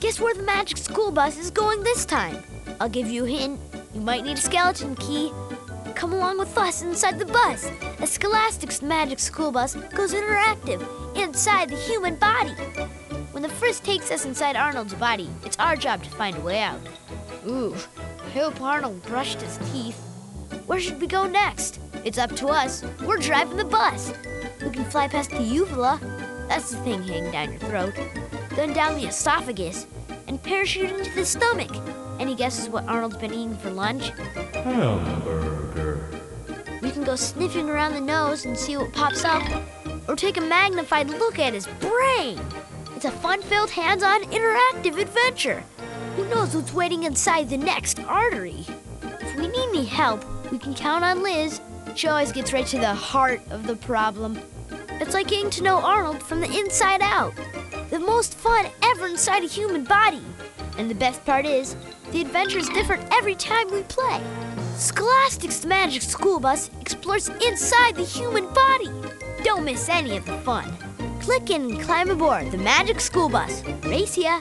Guess where the magic school bus is going this time? I'll give you a hint. You might need a skeleton key. Come along with us inside the bus. A Scholastic's magic school bus goes interactive inside the human body. When the Friz takes us inside Arnold's body, it's our job to find a way out. Ooh, I hope Arnold brushed his teeth. Where should we go next? It's up to us. We're driving the bus. We can fly past the uvula. That's the thing hanging down your throat. Then down the esophagus and parachute into the stomach. Any guesses what Arnold's been eating for lunch? Hamburger. We can go sniffing around the nose and see what pops up, or take a magnified look at his brain. It's a fun filled, hands on, interactive adventure. Who knows what's waiting inside the next artery? If we need any help, we can count on Liz. She always gets right to the heart of the problem. It's like getting to know Arnold from the inside out. The most fun ever inside a human body. And the best part is, the adventure is different every time we play. Scholastic's Magic School Bus explores inside the human body. Don't miss any of the fun. Click in and climb aboard the Magic School Bus. Race ya!